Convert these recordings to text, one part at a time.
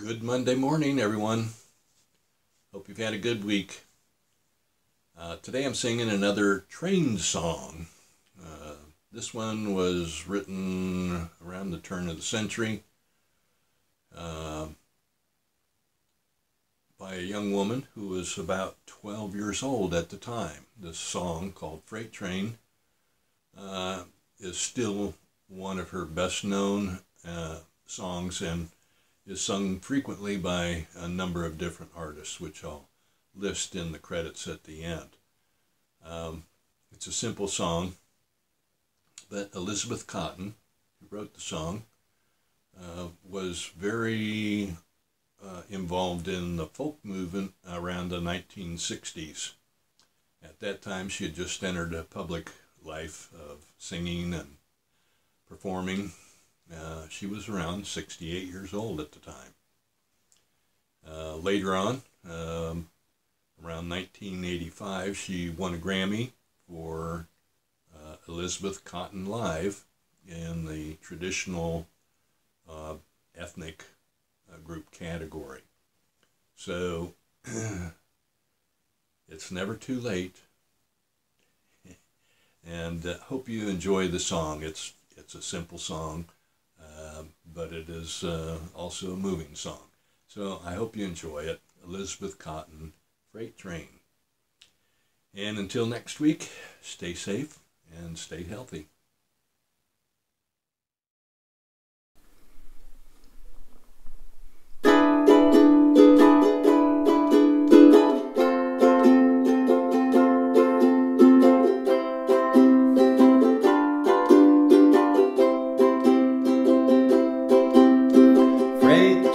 Good Monday morning, everyone. Hope you've had a good week. Uh, today I'm singing another train song. Uh, this one was written around the turn of the century uh, by a young woman who was about 12 years old at the time. This song, called Freight Train, uh, is still one of her best known uh, songs and is sung frequently by a number of different artists, which I'll list in the credits at the end. Um, it's a simple song, but Elizabeth Cotten, who wrote the song, uh, was very uh, involved in the folk movement around the 1960s. At that time, she had just entered a public life of singing and performing uh, she was around 68 years old at the time. Uh, later on, um, around 1985, she won a Grammy for uh, Elizabeth Cotten Live in the traditional uh, ethnic uh, group category. So it's never too late. and hope you enjoy the song. It's it's a simple song but it is uh, also a moving song. So I hope you enjoy it. Elizabeth Cotten, Freight Train. And until next week, stay safe and stay healthy.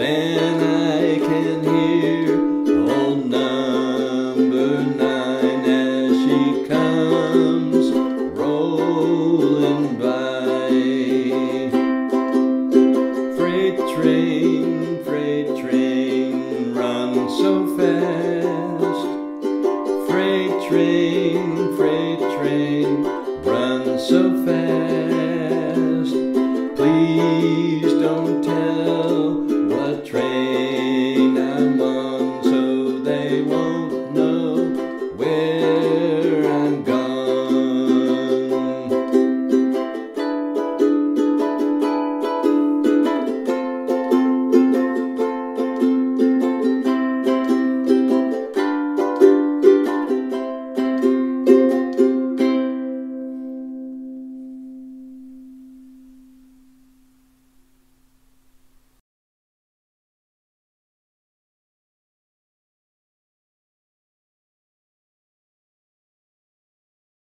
than I can hear old number nine as she comes rolling by. Freight train, freight train, run so fast. Freight train, freight train, run so fast.